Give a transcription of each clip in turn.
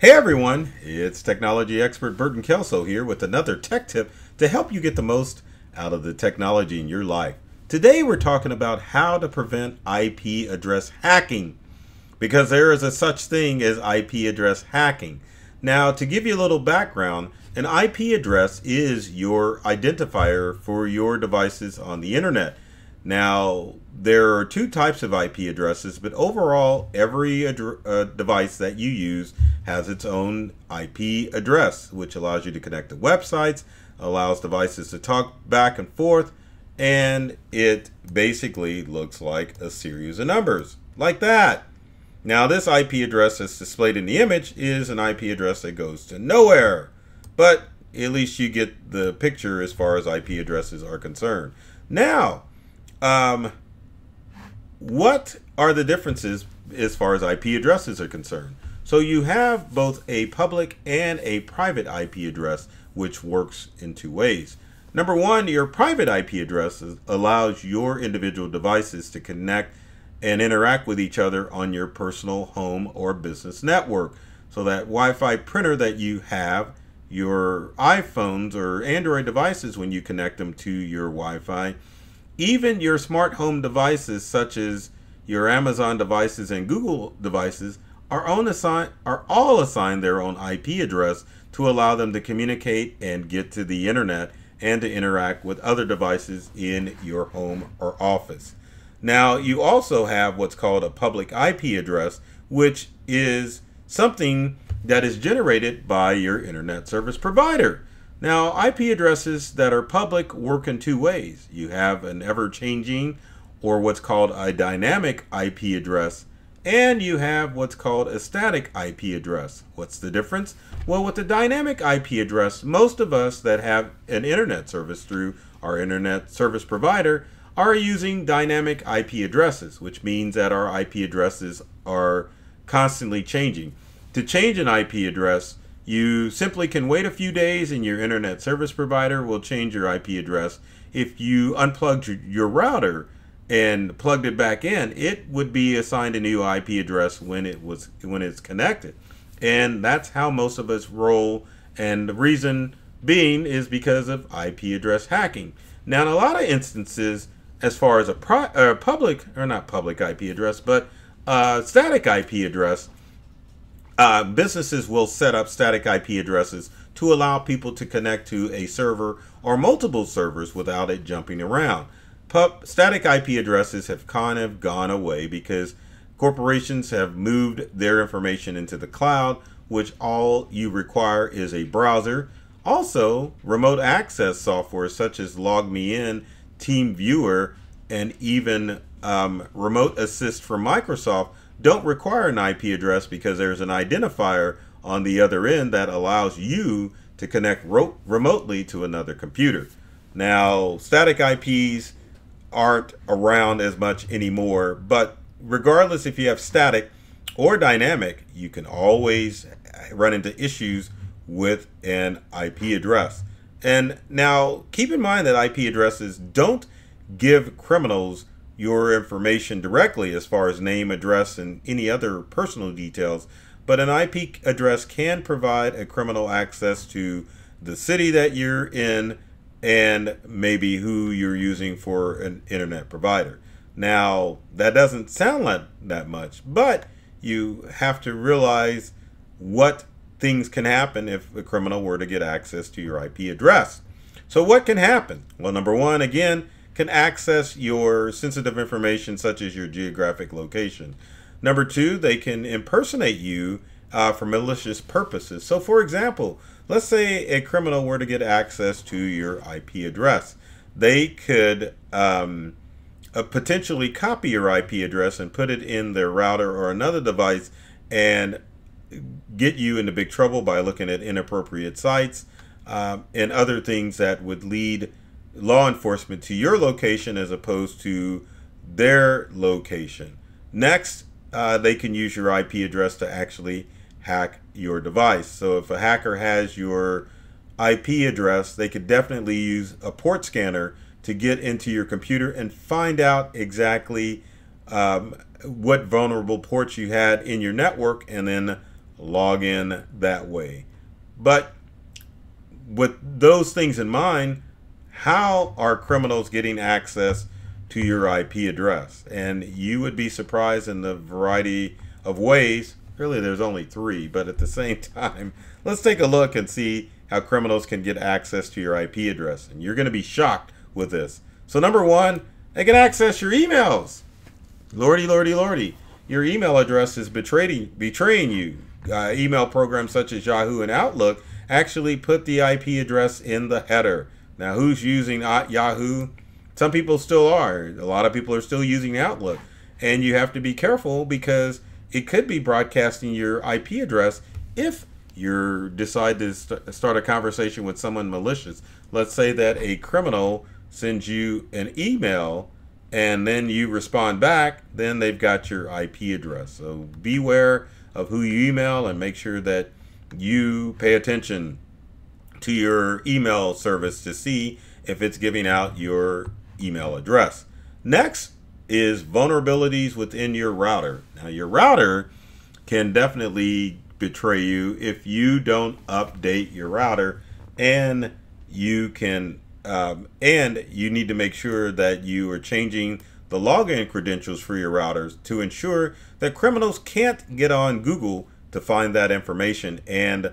Hey everyone, it's technology expert Burton Kelso here with another tech tip to help you get the most out of the technology in your life. Today we're talking about how to prevent IP address hacking because there is a such thing as IP address hacking. Now, to give you a little background, an IP address is your identifier for your devices on the internet. Now, there are two types of IP addresses, but overall, every uh, device that you use has its own IP address, which allows you to connect to websites, allows devices to talk back and forth, and it basically looks like a series of numbers, like that. Now, this IP address that's displayed in the image is an IP address that goes to nowhere, but at least you get the picture as far as IP addresses are concerned. Now, um, what are the differences as far as IP addresses are concerned? So you have both a public and a private IP address, which works in two ways. Number one, your private IP address allows your individual devices to connect and interact with each other on your personal home or business network. So that Wi-Fi printer that you have, your iPhones or Android devices when you connect them to your Wi-Fi, even your smart home devices such as your Amazon devices and Google devices are, assign, are all assigned their own IP address to allow them to communicate and get to the internet and to interact with other devices in your home or office. Now, you also have what's called a public IP address, which is something that is generated by your internet service provider. Now, IP addresses that are public work in two ways. You have an ever changing or what's called a dynamic IP address, and you have what's called a static IP address. What's the difference? Well, with the dynamic IP address, most of us that have an internet service through our internet service provider are using dynamic IP addresses, which means that our IP addresses are constantly changing. To change an IP address, you simply can wait a few days and your internet service provider will change your IP address. If you unplugged your router and plugged it back in, it would be assigned a new IP address when it was when it's connected. And that's how most of us roll and the reason being is because of IP address hacking. Now, in a lot of instances, as far as a pri- uh, public or not public IP address, but a static IP address, uh, businesses will set up static IP addresses to allow people to connect to a server or multiple servers without it jumping around. Static IP addresses have kind of gone away because corporations have moved their information into the cloud, which all you require is a browser. Also, remote access software such as LogMeIn, TeamViewer, and even um, Remote Assist from Microsoft don't require an IP address because there's an identifier on the other end that allows you to connect ro- remotely to another computer. Now, static IPs aren't around as much anymore, but regardless if you have static or dynamic, you can always run into issues with an IP address. And now keep in mind that IP addresses don't give criminals your information directly as far as name, address, and any other personal details, but an IP address can provide a criminal access to the city that you're in and maybe who you're using for an internet provider. Now, that doesn't sound like that much, but you have to realize what things can happen if a criminal were to get access to your IP address. So, what can happen? Well, number one, again, can access your sensitive information, such as your geographic location. Number two, they can impersonate you uh, for malicious purposes. So, for example, let's say a criminal were to get access to your IP address. They could um, uh, potentially copy your IP address and put it in their router or another device and get you into big trouble by looking at inappropriate sites um, and other things that would lead law enforcement to your location as opposed to their location. Next, uh, they can use your IP address to actually hack your device. So if a hacker has your IP address, they could definitely use a port scanner to get into your computer and find out exactly um, what vulnerable ports you had in your network and then log in that way. But with those things in mind, how are criminals getting access to your IP address? And you would be surprised in the variety of ways. Really, there's only three, but at the same time, let's take a look and see how criminals can get access to your IP address. And you're going to be shocked with this. So, number one, they can access your emails. Lordy, lordy, lordy. Your email address is betraying, betraying you. Uh, email programs such as Yahoo and Outlook actually put the IP address in the header. Now, who's using Yahoo? Some people still are. A lot of people are still using Outlook. And you have to be careful because it could be broadcasting your IP address if you decide to st start a conversation with someone malicious. Let's say that a criminal sends you an email and then you respond back, then they've got your IP address. So beware of who you email and make sure that you pay attention to your email service to see if it's giving out your email address. Next is vulnerabilities within your router. Now, your router can definitely betray you if you don't update your router and you can um, and you need to make sure that you are changing the login credentials for your routers to ensure that criminals can't get on Google to find that information and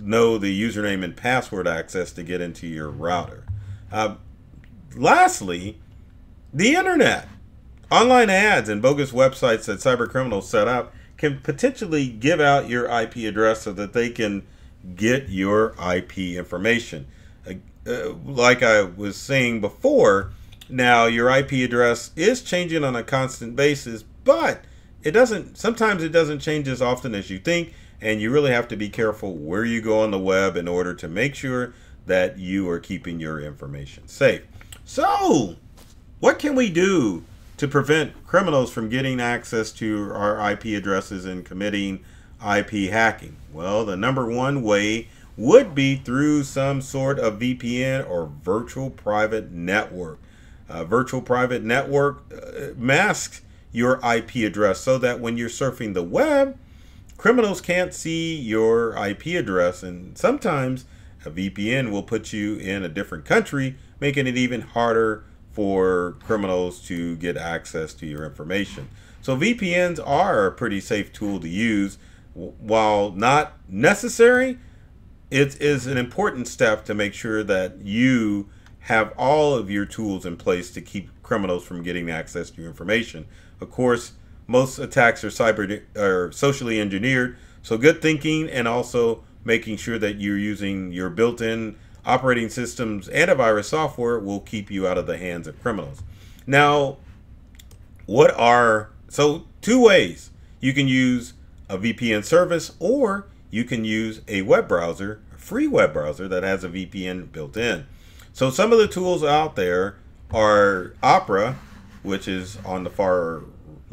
know the username and password access to get into your router. Uh, lastly, the internet. Online ads and bogus websites that cyber criminals set up can potentially give out your IP address so that they can get your IP information. Uh, uh, like I was saying before, now your IP address is changing on a constant basis, but it doesn't sometimes it doesn't change as often as you think and you really have to be careful where you go on the web in order to make sure that you are keeping your information safe. So, what can we do to prevent criminals from getting access to our IP addresses and committing IP hacking? Well, the number one way would be through some sort of VPN or virtual private network. A virtual private network uh, masks your IP address so that when you're surfing the web, criminals can't see your IP address. And sometimes a VPN will put you in a different country, making it even harder for criminals to get access to your information. So VPNs are a pretty safe tool to use. While not necessary, it is an important step to make sure that you have all of your tools in place to keep criminals from getting access to your information. Of course, most attacks are cyber are socially engineered, so good thinking and also making sure that you're using your built-in operating systems antivirus software will keep you out of the hands of criminals. Now, what are so two ways you can use a VPN service or you can use a web browser, a free web browser that has a VPN built in. So some of the tools out there are Opera, which is on the far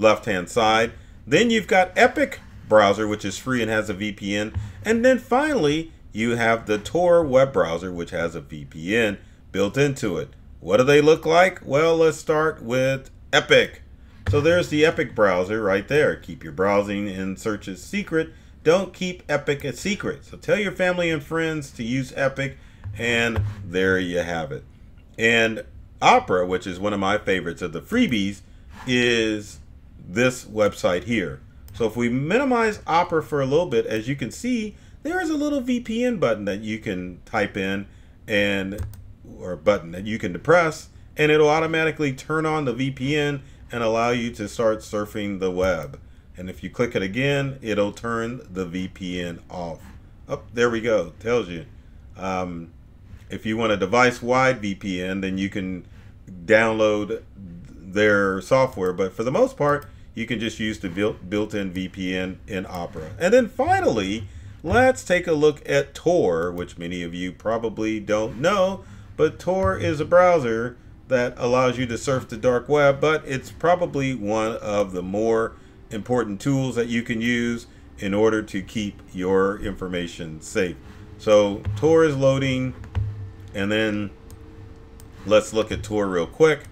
left hand side. Then you've got Epic browser, which is free and has a VPN. And then finally, you have the Tor web browser, which has a VPN built into it. What do they look like? Well, let's start with Epic. So there's the Epic browser right there. Keep your browsing and searches secret. Don't keep Epic a secret. So tell your family and friends to use Epic, and there you have it. And Opera, which is one of my favorites of the freebies, is this website here. So if we minimize Opera for a little bit, as you can see, there is a little VPN button that you can type in and or button that you can depress and it'll automatically turn on the VPN and allow you to start surfing the web. And if you click it again, it'll turn the VPN off. Oh, there we go. Tells you. Um, if you want a device-wide VPN, then you can download their software. But for the most part, you can just use the built-in VPN in Opera. And then finally, let's take a look at Tor, which many of you probably don't know, but Tor is a browser that allows you to surf the dark web, but it's probably one of the more important tools that you can use in order to keep your information safe. So Tor is loading, and then let's look at Tor real quick,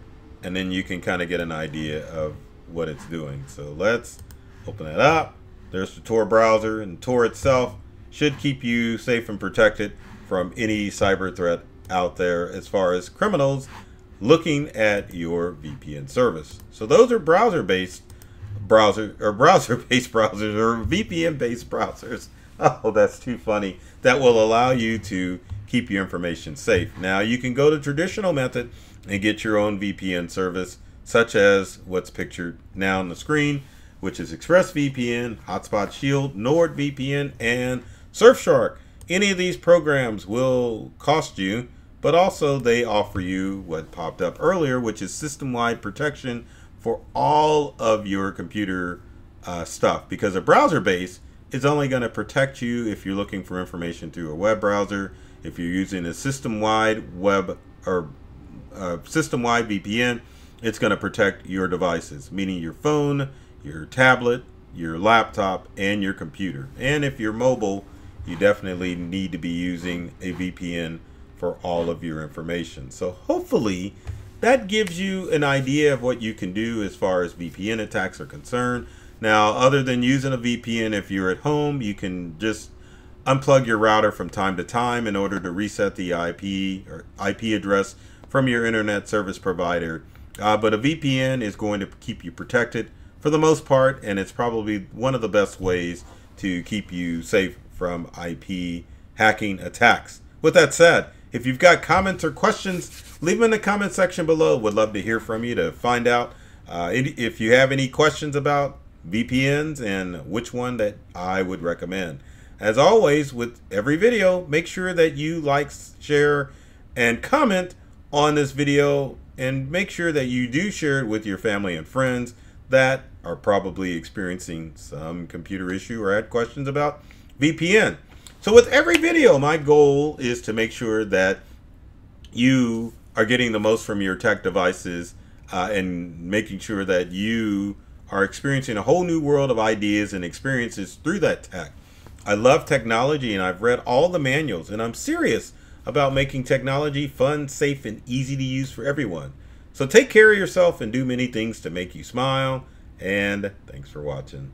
and then you can kind of get an idea of what it's doing. So let's open that up. There's the Tor browser, and Tor itself should keep you safe and protected from any cyber threat out there as far as criminals looking at your VPN service. So those are browser-based browser or browser-based browsers or VPN-based browsers. Oh, that's too funny. That will allow you to keep your information safe. Now you can go to traditional method and get your own VPN service, such as what's pictured now on the screen, which is ExpressVPN, Hotspot Shield, NordVPN, and Surfshark. Any of these programs will cost you but also they offer you what popped up earlier, which is system-wide protection for all of your computer uh, stuff. Because a browser base is only going to protect you if you're looking for information through a web browser. If you're using a system-wide web or uh, system-wide VPN, it's going to protect your devices, meaning your phone, your tablet, your laptop, and your computer. And if you're mobile, you definitely need to be using a VPN for all of your information. So hopefully that gives you an idea of what you can do as far as VPN attacks are concerned. Now, other than using a VPN, if you're at home, you can just unplug your router from time to time in order to reset the IP or IP address from your internet service provider. Uh, but a VPN is going to keep you protected for the most part, and it's probably one of the best ways to keep you safe from IP hacking attacks. With that said, if you've got comments or questions, leave them in the comment section below. Would love to hear from you to find out uh, if you have any questions about VPNs and which one that I would recommend. As always, with every video, make sure that you like, share, and comment on this video and make sure that you do share it with your family and friends that are probably experiencing some computer issue or had questions about VPN. So with every video, my goal is to make sure that you are getting the most from your tech devices uh, and making sure that you are experiencing a whole new world of ideas and experiences through that tech. I love technology and I've read all the manuals and I'm serious about making technology fun, safe, and easy to use for everyone. So take care of yourself and do many things to make you smile. And thanks for watching.